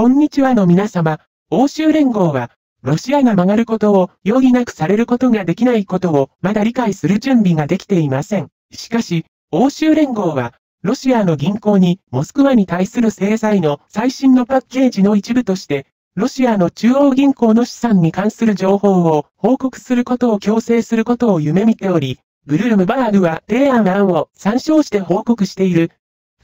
こんにちはの皆様、欧州連合は、ロシアが曲がることを容疑なくされることができないことをまだ理解する準備ができていません。しかし、欧州連合は、ロシアの銀行にモスクワに対する制裁の最新のパッケージの一部として、ロシアの中央銀行の資産に関する情報を報告することを強制することを夢見ており、ブルームバーグは提案案を参照して報告している。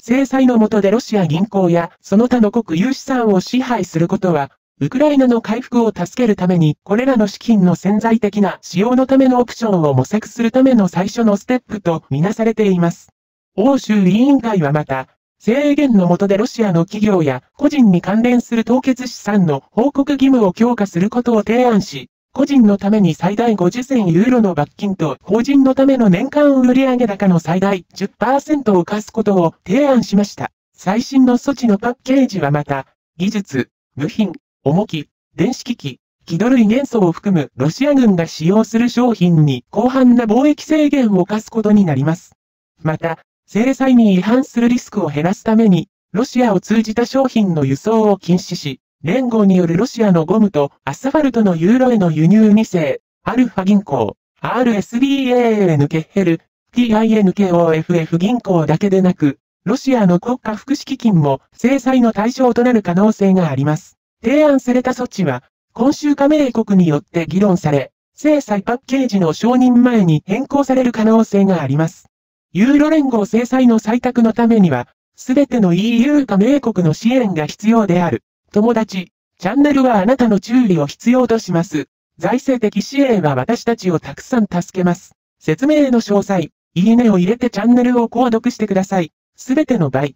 制裁の下でロシア銀行やその他の国有資産を支配することは、ウクライナの回復を助けるために、これらの資金の潜在的な使用のためのオプションを模索するための最初のステップとみなされています。欧州委員会はまた、制限の下でロシアの企業や個人に関連する凍結資産の報告義務を強化することを提案し、個人のために最大50銭ユーロの罰金と、法人のための年間売上高の最大10%を課すことを提案しました。最新の措置のパッケージはまた、技術、部品、重き、電子機器、気土類元素を含むロシア軍が使用する商品に広範な貿易制限を課すことになります。また、制裁に違反するリスクを減らすために、ロシアを通じた商品の輸送を禁止し、連合によるロシアのゴムとアスファルトのユーロへの輸入2世、アルファ銀行、RSBAN ケッヘル、TINKOFF 銀行だけでなく、ロシアの国家福祉基金も制裁の対象となる可能性があります。提案された措置は、今週加盟国によって議論され、制裁パッケージの承認前に変更される可能性があります。ユーロ連合制裁の採択のためには、すべての EU 加盟国の支援が必要である。友達、チャンネルはあなたの注意を必要とします。財政的支援は私たちをたくさん助けます。説明の詳細、いいねを入れてチャンネルを購読してください。すべての場合、